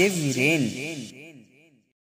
Jeviren